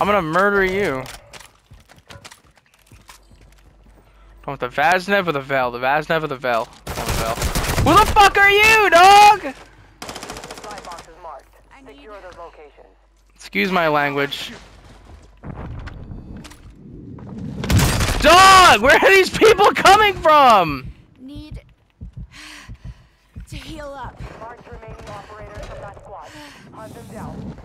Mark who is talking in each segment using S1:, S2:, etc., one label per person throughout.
S1: I'm gonna murder you. Going with the Vaznev or the Vel? The Vaznev or the Vel? Going with the Vel. Who the fuck are you, dog?
S2: Supply boxes marked.
S3: I need-
S2: Secure those locations.
S1: Excuse my language. Dog! Where are these people coming from?
S3: Need to heal up.
S2: Mark remaining operators from that squad. Hunt them down.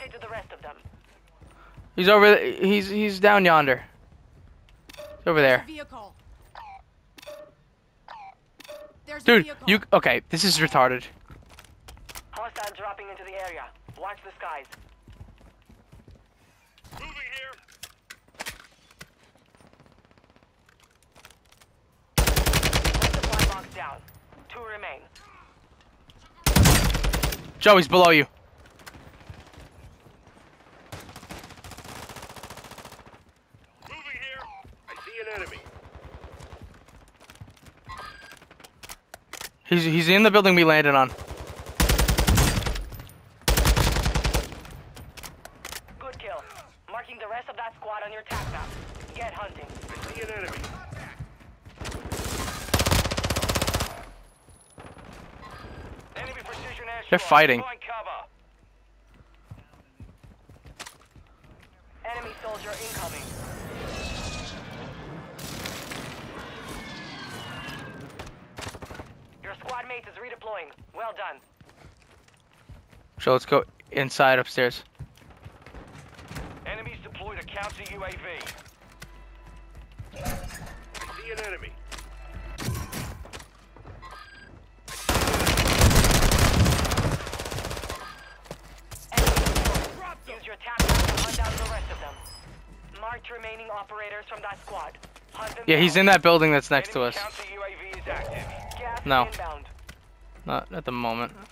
S2: Located the rest of them.
S1: He's over. th- He's he's down yonder. He's over there.
S3: There's
S1: Dude,
S3: vehicle.
S1: you okay? This is retarded.
S2: Hostiles dropping into the area. Watch the skies.
S4: Moving here.
S2: One supply box down. Two remain.
S1: Joe, he's below you.
S4: Moving here. I see an enemy.
S1: He's he's in the building we landed on.
S2: Good kill. Marking the rest of that squad on your tac map. Get hunting.
S4: I see an enemy. Enemy precision airstrike.
S1: They're fighting.
S2: Enemy soldier incoming. Your squad mate is redeploying. Well done.
S1: So let's go inside upstairs.
S4: Enemies deployed a counter UAV. I see an enemy.
S2: Use your to hunt down the rest of them. Marked remaining operators from that squad. Hunt them
S1: Yeah, he's in that building that's next to
S4: Enemy
S1: us.
S4: Counter UAV is active.
S2: Gas
S1: No.
S2: inbound.
S1: Not at the moment.
S2: Uh-huh.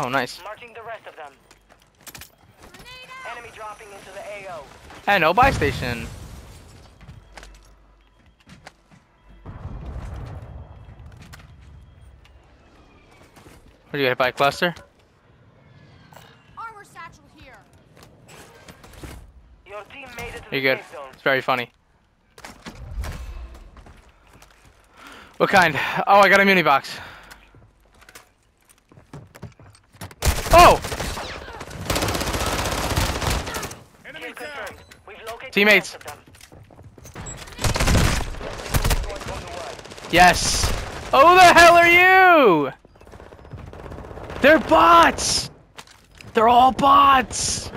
S1: Oh, nice.
S2: Marking the rest of them. Enemy dropping into the AO.
S1: Hey, no buy station. What you get hit by a cluster?
S3: Armor satchel here.
S2: Your team made it to
S1: You're
S2: the
S1: good.
S2: zone.
S1: It's very funny. What kind? Oh, I got a muni box. Oh!
S2: Kill confirmed. We've located
S1: Teammates.
S2: the rest of them.
S1: Yes! Who the hell are you? They're bots! They're all bots!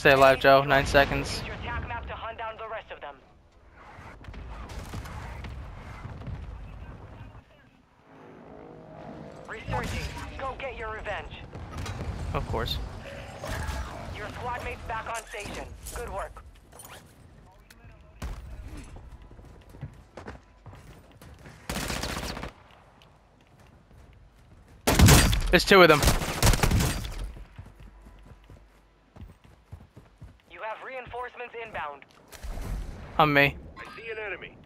S1: Stay alive, Joe. Nine seconds.
S2: Use your tac map to hunt down the rest of. Researching. Go get your revenge.
S1: Of course.
S2: Your squad mates back on station. Good work.
S1: There's two of them.
S2: Have reinforcements inbound.
S1: On me.
S4: I see an enemy.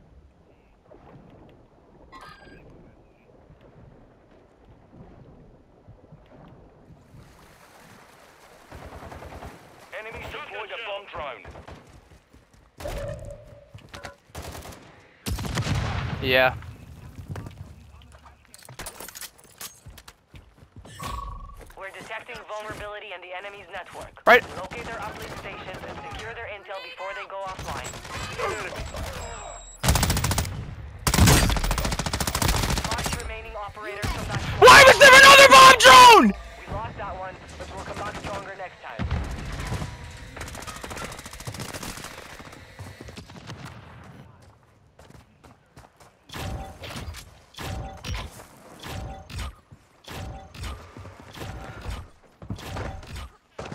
S4: Enemies deployed a bomb drone.
S1: Yeah.
S2: We're detecting vulnerability in the enemy's network.
S1: Right.
S2: Locate their uplink stations and secure their intel before they go offline.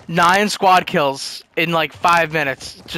S1: Nine squad kills in like five minutes. Just